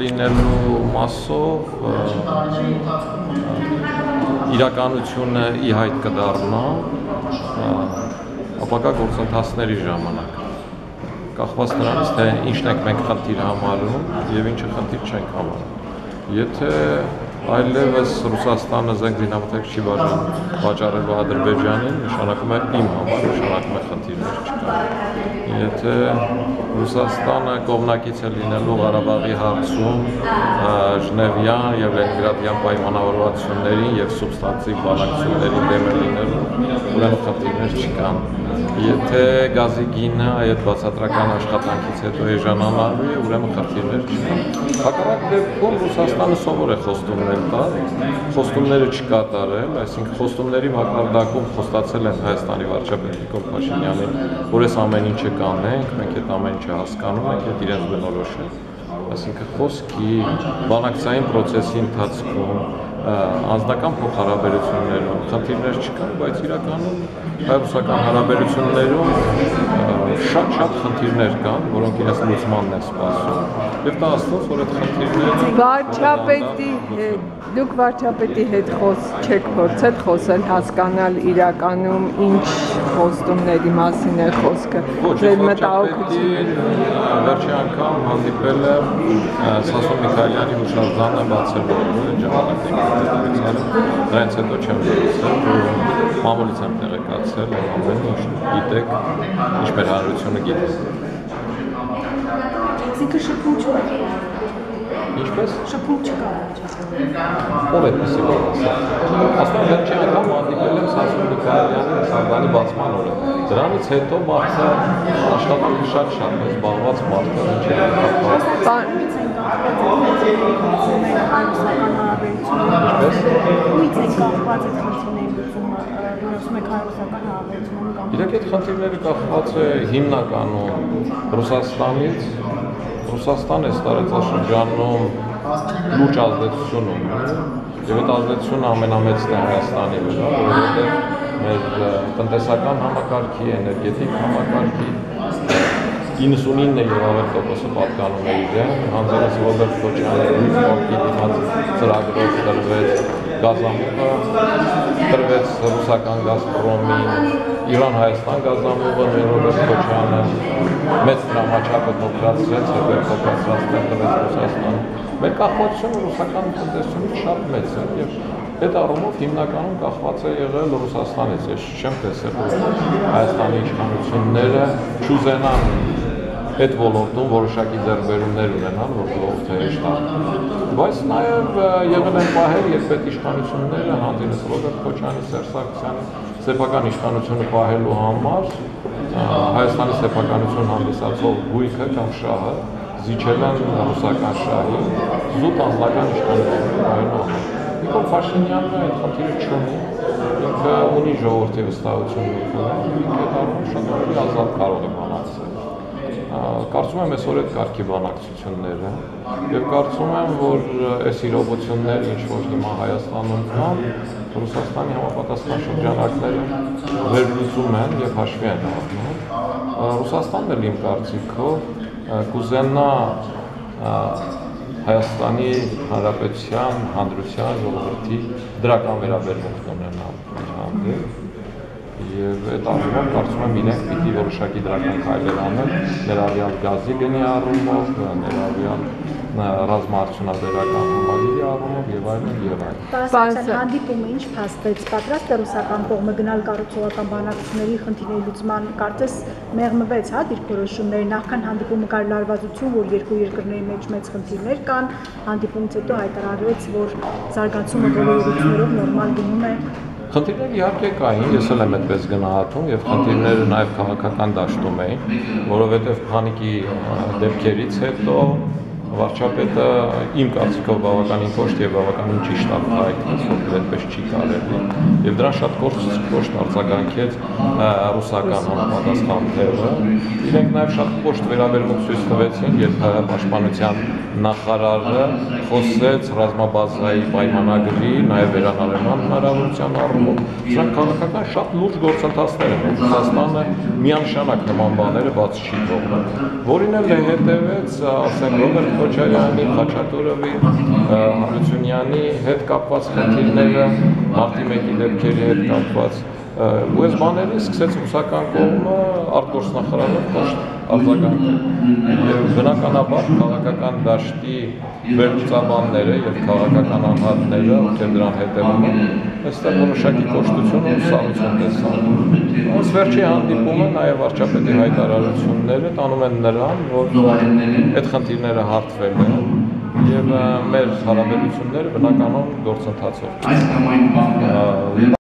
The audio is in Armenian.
լինելու մասով իրականությունը ի հայտ կդառնա ապակա գործընթացների ժամանակ կախված նրանից թե ինչն եք մենք խնդիր համարում եւ ինչը խնդիր չենք համարում եթե այլևս Ռուսաստանը զենք զինամթերք չի վաճառ, վաճառելու Ադրբեջանին, նշանակում է իմ համար, նշանակում է խնդիրներ չկա։ Եթե Ռուսաստանը կողմնակից է լինելու Ղարաբաղի հարցում Ժնևյան եւ Լենինգրադյան պայմանավորվածություններին եւ սուբստանտիվ բանակցությունների դեմ լինելու, ուրեմն խնդիրներ չկան։ Եթե գազի գինը այդ բացատրական աշխատանքից հետո էժանանալու է, ուրեմն խնդիրներ չկան։ Հակառակ դեպքում Ռուսաստանը սովոր է խոստումներ տալ, խոստումները չկատարել, այսինքն խոստումների մակարդակում խոստացել են Հայաստանի վարչապետ Նիկոլ Փաշինյանին, որ այս ամեն ինչը կանենք, մենք այդ ամեն ինչը հասկանում ենք, այդ իրենց բնորոշ է այսինքն խոսքի բանակցային process-ի ընթացքում անձնական փոխհարաբերություններում խնդիրներ չկան, բայց իրականում հայ-ռուսական հարաբերություններում շատ-շատ խնդիրներ կան, որոնք իրենց լուծմանն են սպասում։ Եվ դա աստված, որ այդ խնդիրները վարչապետի հետ դուք վարչապետի հետ խոս չեք փորձել խոսել հասկանալ իրականում ինչ խոստումների մասին է խոսքը ձեր մտահոգությունը վերջի անգամ հանդիպել եմ Սասուն Միքայելյանի հուշարձանը բացելու ժամանակին դրանից հետո չեմ որ մամուլից եմ տեղեկացել ամեն ինչ գիտեք ինչ մեր հանրությունը գիտի Այսինքն շփում չկա։ Ինչպես։ Շփում չկա։ Ո՞վ այդպեսի բան ասա։ Ասում վերջի անգամ հանդիպել եմ Սասուն Միքայելյանի հուշարձանի բացման օրը։ Դրանից հետո մարդը աշխատանքը շատ-շատ է զբաղված մարդը ինչ է Ումից են կախված այդ խնդիրների լուծումը, որ ասում եք հայ-ռուսական հարաբերություններում կամ Իրաք այդ խնդիրները կախված է հիմնականում Ռուսաստանից։ Ռուսաստանը այս տարածաշրջանում լուրջ ազդեցություն ունի եւ այդ ազդեցությունը ամենամեծն է Հայաստանի վրա, որովհետեւ մեր տնտեսական համակարգի, էներգետիկ համակարգի 99 եւ ավելի տոկոսը պատկանում է իրեն, հանձնած Ռոբերտ Քոչյանի ռուսկի դիմաց ծրագրով տրվեց գազամուղը, տրվեց ռուսական Գազպրոմին, Իրան-Հայաստան գազամուղը Ռոբերտ Քոչյանը մեծ դրամաչափը փոքրացրեց, հետո փոքրացրած տրվեց Ռուսաստան։ Մեր կախվածությունը ռուսական տնտեսությունից շատ մեծ է եւ Այդ առումով հիմնականում կախված է եղել Ռուսաստանից։ Ես չեմ տեսել Հայաստանի իշխանությունները չուզենան այդ ոլորտում որոշակի ձեռբերումներ ունենան, որ ժողովուրդը հեշտ Բայց նաև եղել են պահեր, երբ այդ իշխանությունները հանդինս Ռոբերտ Քոչյանի, Սերժ Սարգսյանի սեփական իշխանությունը պահելու համար Հայաստանի սեփականություն հանդիսացող գույքը կամ շահը զիջել են ռուսական շահի զուտ անձնական իշխանությունը պահելու համար։ Նիկոլ Փաշինյանը այդ խնդիրը չունի։ Ինքը ունի ժողովրդի վստահություն ունի, ինքը առումով շատ ավելի ազատ կարող է բանացնել կարծում եմ այսօր այդ կարգի բանակցությունները եւ կարծում եմ որ այս իրողությունները ինչ որ հիմա Հայաստանում կան Ռուսաստանի համապատասխան շրջանակները վերլուծում են եւ հաշվի են առնում Ռուսաստանն էլ իմ կարծիքով կուզենա Հայաստանի Հանրապետության հանրության ժողովրդի դրական վերաբերմունք ունենալ հանդեպ եւ այդ առումով կարծում եմ իրենք պիտի որոշակի դրական քայլեր անեն ներառյալ գազի գնի առումով, ներառյալ ռազմաարդյունաբերական համալիրի առումով եւ այլն եւ այլն։ Պարասական հանդիպումը ինչ փաստեց, պատրաստ է ռուսական կողմը գնալ կառուցողական բանակցությունների խնդիրների լուծման, կարծես մեղմվեց, հա, դիրքորոշումները նախքան հանդիպումը կար լարվածություն, որ երկու երկրների մեջ մեծ խնդիրներ կան, հանդիպումից հետո հայտարարվեց, որ զարգացումը բոլոր ուղղություններով նորմալ գնում է Խնդիրները իհարկե կային, ես էլ եմ այդպես գնահատում եւ խնդիրները նաեւ քաղաքական դաշտում էին, որովհետեւ փանիկի դեպքերից հետո վարչապետը իմ կարծիքով բավականին կոշտ եւ բավականին ճիշտ արտահայտեց, որ այդպես չի կարելի եւ դրան շատ կոշտ կոշտ արձագանքեց ռուսական համապատասխան թևը։ Իրենք նաեւ շատ կոշտ վերաբերմունք ցույց տվեցին, երբ պաշտպանության նախարարը խոսեց ռազմաբազայի պայմանագրի, նաև վերանայման հնարավորության առումով։ Սրանք քաղաքական շատ լուրջ գործընթացներ են։ Ռուսաստանը միանշանակ նման բաները բաց չի թողնում։ Որին էլ հետևեց, ասենք Ռոբերտ Քոչարյանի, Խաչատուրովի, Հարությունյանի հետ կապված խնդիրները, մարտի 1-ի դեպքերի հետ կապված ու այս բաներին սկսեց ռուսական կողմը արտգործնախարարով կոշտ արձագանքել։ Եվ բնականաբար քաղաքական դաշտի վերլուծաբանները եւ քաղաքական անհատները, ովքեր դրան հետևում են, այստեղ որոշակի կոշտություն ու սառություն տեսան։ Այս վերջի հանդիպումը նաեւ վարչապետի հայտարարությունները տանում են նրան, որ այդ խնդիրները հարթվել են եւ մեր հարաբերությունները բնականon գործընթացով։